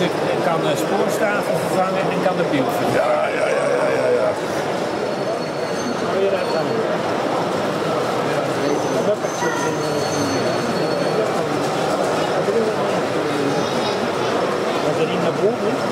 de spoorstaven vervangen en kan de wiel vervangen. Ja, ja, ja, ja, ja. ja. Kun je dat dan? Als er niet naar boven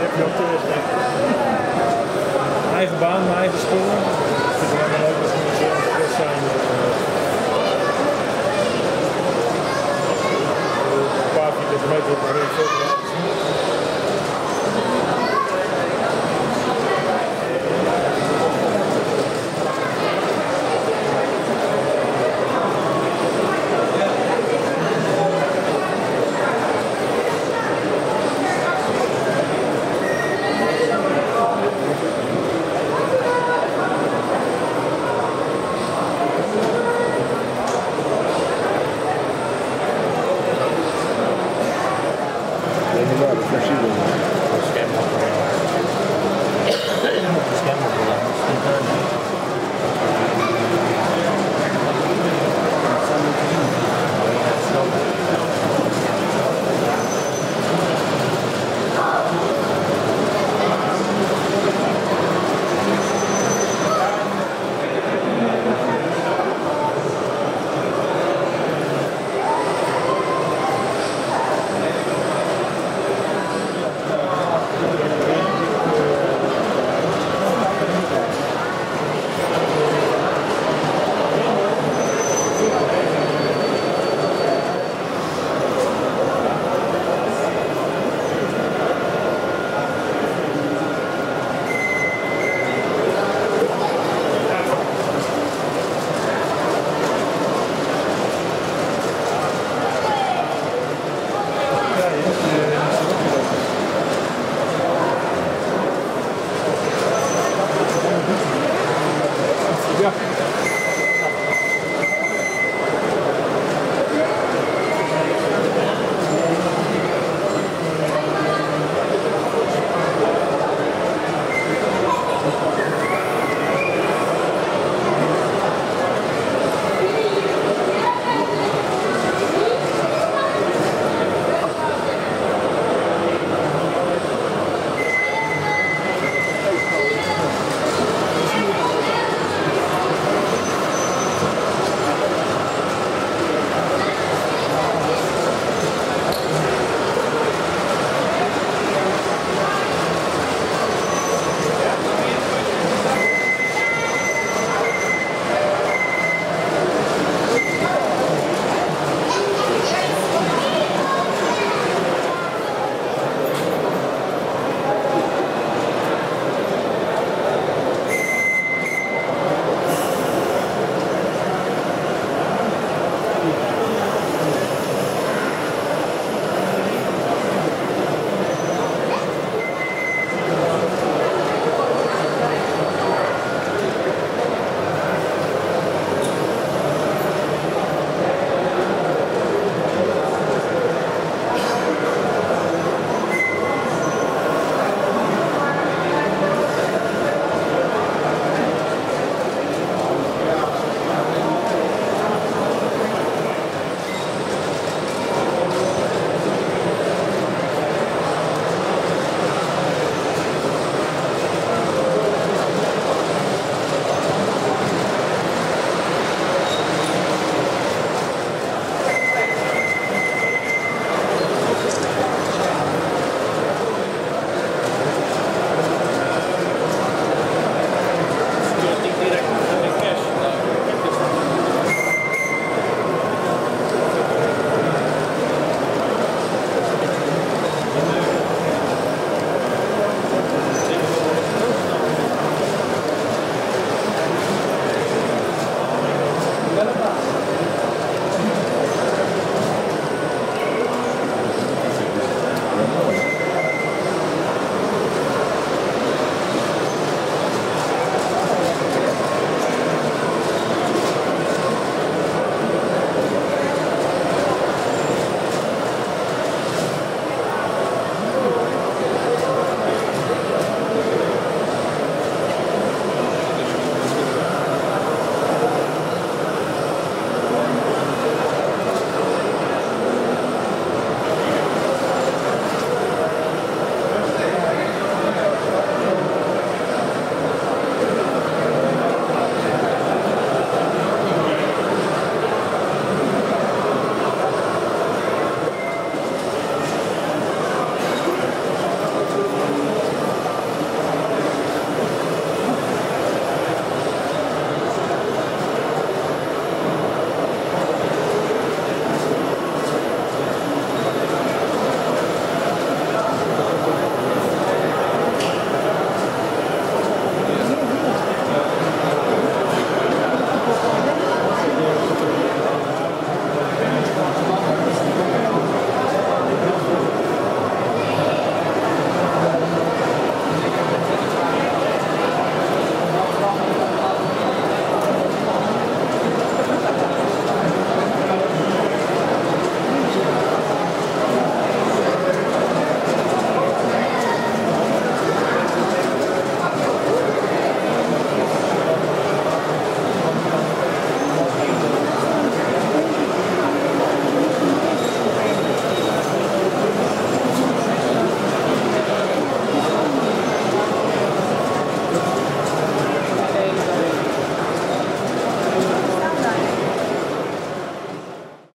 heb je ook de eigen baan, mijn eigen spullen. Ik vind het wel leuk Also, das ist so. Yeah.